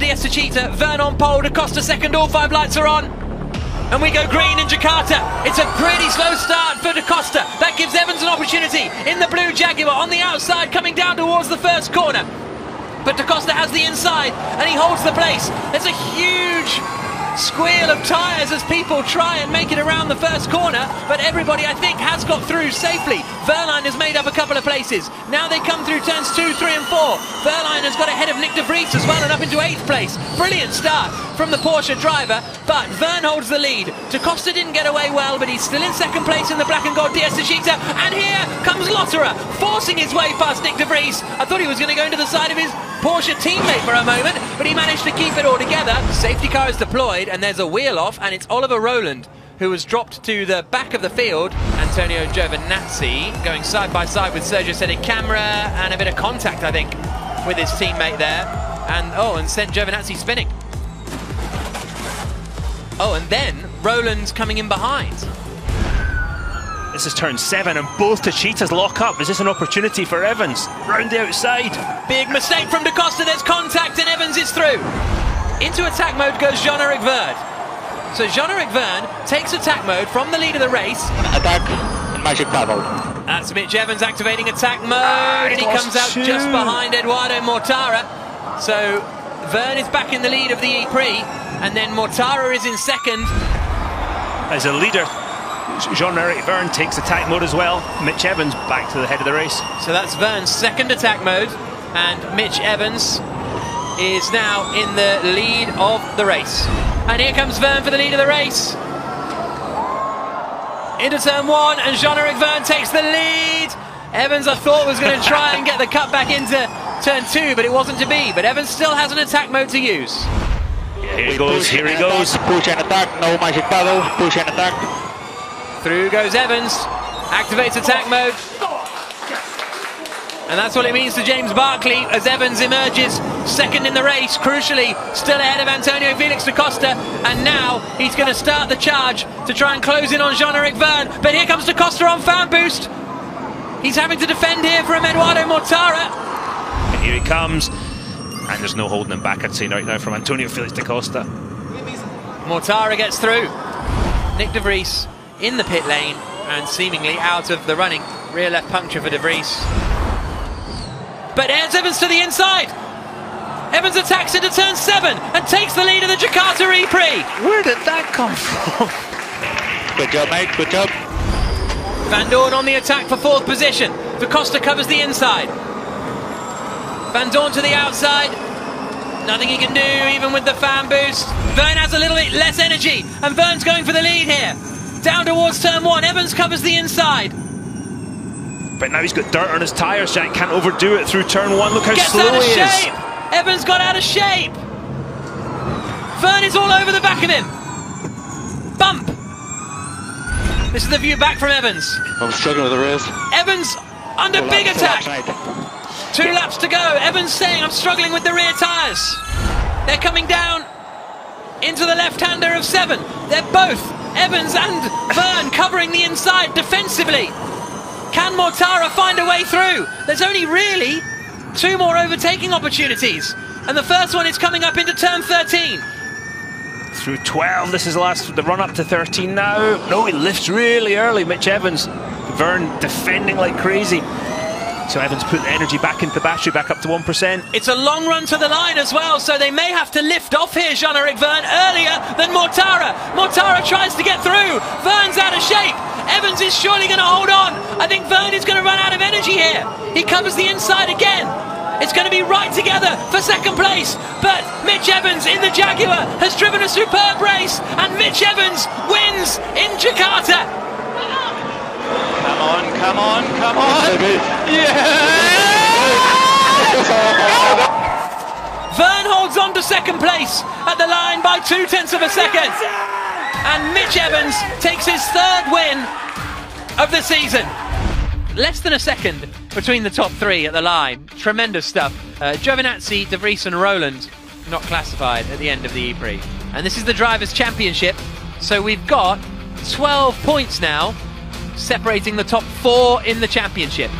DS Techeetah, Vergne on pole, Costa second, all five lights are on. And we go green in Jakarta. It's a pretty slow start for Da Costa. That gives Evans an opportunity in the blue Jaguar on the outside, coming down towards the first corner. But Da Costa has the inside and he holds the place. There's a huge squeal of tyres as people try and make it around the first corner, but everybody, I think, has got through safely. Wehrlein has made up a couple of places. Now they come through turns two, three, and four. Wehrlein has got ahead of Nick de Vries as well and up into eighth place. Brilliant start from the Porsche driver, but Vergne holds the lead. Da Costa didn't get away well, but he's still in second place in the black and gold Techeetah, and here comes Lotterer, forcing his way past Nick de Vries. I thought he was going to go into the side of his Porsche teammate for a moment, but he managed to keep it all together. Safety car is deployed, and there's a wheel off, and it's Oliver Rowland who was dropped to the back of the field. Antonio Giovinazzi going side by side with Sergio Sette Camara, and a bit of contact, I think, with his teammate there. And oh, and sent Giovinazzi spinning. Oh, and then Rowland's coming in behind. This is turn seven, and both Techeetahs lock up. Is this an opportunity for Evans? Round the outside. Big mistake from Da Costa. There's contact, and Evans is through. Into attack mode goes Jean-Eric Vergne. So Jean-Eric Vergne takes attack mode from the lead of the race. Attack in magic paddle. That's Mitch Evans activating attack mode, ah, and he comes out two. just behind Eduardo Mortara. So Vergne is back in the lead of the E-Prix, and then Mortara is in second. As a leader, Jean-Eric Vergne takes attack mode as well. Mitch Evans back to the head of the race. So that's Vergne's second attack mode, and Mitch Evans is now in the lead of the race. And here comes Vergne for the lead of the race. Into turn one, and Jean-Eric Vergne takes the lead. Evans, I thought, was going to try and get the cut back into turn two, but it wasn't to be. But Evans still has an attack mode to use. Here he goes, here he goes. Push and attack, no magic paddle. Push and attack. Through goes Evans, activates attack mode. And that's what it means to James Barclay as Evans emerges second in the race, crucially still ahead of Antonio Felix da Costa. And now he's going to start the charge to try and close in on Jean-Eric Vergne. But here comes da Costa on fan boost. He's having to defend here from Eduardo Mortara. And here he comes. And there's no holding him back, I'd say, right now from Antonio Felix da Costa. Mortara gets through. Nick de Vries in the pit lane and seemingly out of the running. Rear left puncture for de Vries. But Ernst Evans to the inside. Evans attacks into turn seven and takes the lead of the Jakarta E-Prix. Where did that come from? Good job, mate. Good job. Vandoorne on the attack for fourth position. Da Costa covers the inside. Vandoorne to the outside. Nothing he can do, even with the fan boost. Vergne has a little bit less energy, and Vergne's going for the lead here. Down towards turn one. Evans covers the inside. But now he's got dirt on his tyres, Jack. Can't overdo it through turn one. Look how Gets slow out of he is. shape. Evans got out of shape. Vergne is all over the back of him. Bump. This is the view back from Evans. I'm struggling with the race. Evans under Full big lap, full lap, attack. mate. Two laps to go. Evans saying, I'm struggling with the rear tyres. They're coming down into the left-hander of seven. They're both, Evans and Vergne, covering the inside defensively. Can Mortara find a way through? There's only really two more overtaking opportunities. And the first one is coming up into turn 13. Through 12, this is the last, the run up to 13 now. No, he lifts really early, Mitch Evans. Vergne defending like crazy. So Evans put the energy back into the battery, back up to 1%. It's a long run to the line as well, so they may have to lift off here, Jean-Eric Vergne, earlier than Mortara. Mortara tries to get through. Vergne's out of shape. Evans is surely going to hold on. I think Vergne is going to run out of energy here. He covers the inside again. It's going to be right together for second place. But Mitch Evans in the Jaguar has driven a superb race, and Mitch Evans wins in Jakarta. Come on, come on, come on. Vergne holds on to second place at the line by two tenths of a second. And Mitch Evans takes his third win of the season. Less than a second between the top three at the line. Tremendous stuff. Uh, Giovinazzi, De Vries, and Rowland not classified at the end of the E-Prix. And this is the Drivers' Championship. So we've got 12 points now separating the top four in the championship.